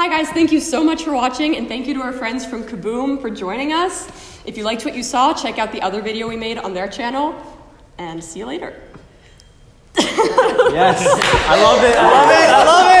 Hi guys! thank you so much for watching, and thank you to our friends from Kaboom for joining us. If you liked what you saw, check out the other video we made on their channel, and see you later. Yes. I love it. I love it. I love it.